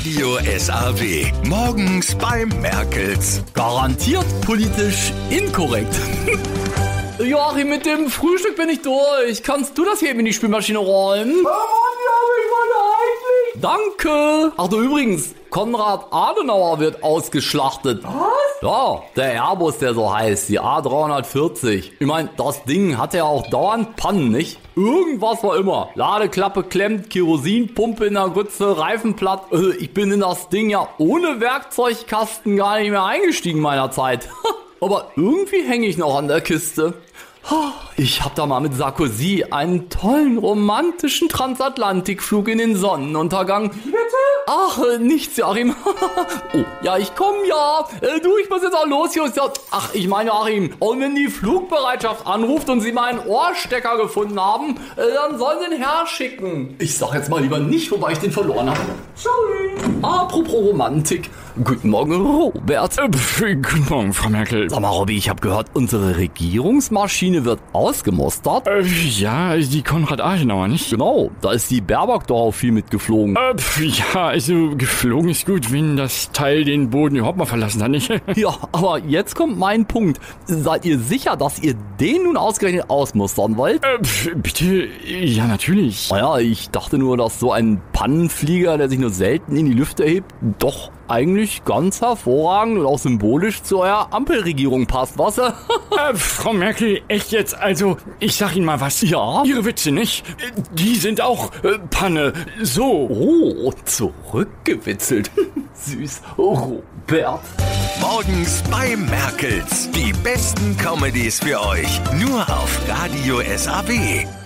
Radio SAW. Morgens beim Merkels. Garantiert politisch inkorrekt. Joachim, mit dem Frühstück bin ich durch. Kannst du das hier in die Spülmaschine räumen? Eigentlich. Danke. Ach du übrigens, Konrad Adenauer wird ausgeschlachtet. Was? Ja, der Airbus, der so heißt, die A340. Ich meine, das Ding hat ja auch dauernd Pannen, nicht? Irgendwas war immer. Ladeklappe klemmt, Kerosinpumpe in der Grütze, Reifen platt. Äh, Ich bin in das Ding ja ohne Werkzeugkasten gar nicht mehr eingestiegen meiner Zeit. Aber irgendwie hänge ich noch an der Kiste. Ich hab da mal mit Sarkozy einen tollen romantischen Transatlantikflug in den Sonnenuntergang. Bitte? Ach, äh, nichts, Joachim. oh, ja, ich komm ja. Äh, du, ich muss jetzt auch los, Justus. Ach, ich meine, Joachim, und wenn die Flugbereitschaft anruft und sie meinen Ohrstecker gefunden haben, äh, dann sollen sie ihn herschicken. Ich sag jetzt mal lieber nicht, wobei ich den verloren habe. Sorry. Apropos Romantik. Guten Morgen, Robert. Äh, Guten Morgen, Frau Merkel. Sag mal, Robby, ich habe gehört, unsere Regierungsmaschine wird ausgemustert. Äh, ja, die Konrad Adenauer, nicht? Genau, da ist die Baerbock doch auch viel mitgeflogen. Äh, ja, also geflogen ist gut, wenn das Teil den Boden überhaupt mal verlassen hat, nicht? Ja, aber jetzt kommt mein Punkt. Seid ihr sicher, dass ihr den nun ausgerechnet ausmustern wollt? Äh, bitte, ja, natürlich. Naja, ich dachte nur, dass so ein Pannenflieger, der sich nur selten in die Lüfte hebt, doch eigentlich ganz hervorragend und auch symbolisch zu eurer Ampelregierung passt, was? Äh, Frau Merkel, echt jetzt, also, ich sag Ihnen mal was. Ja? Ihre Witze, nicht? Äh, Die sind auch äh, Panne. So. Oh, zurückgewitzelt. Süß. Robert. Morgens beim Merkels. Die besten Comedies für euch. Nur auf Radio SAW.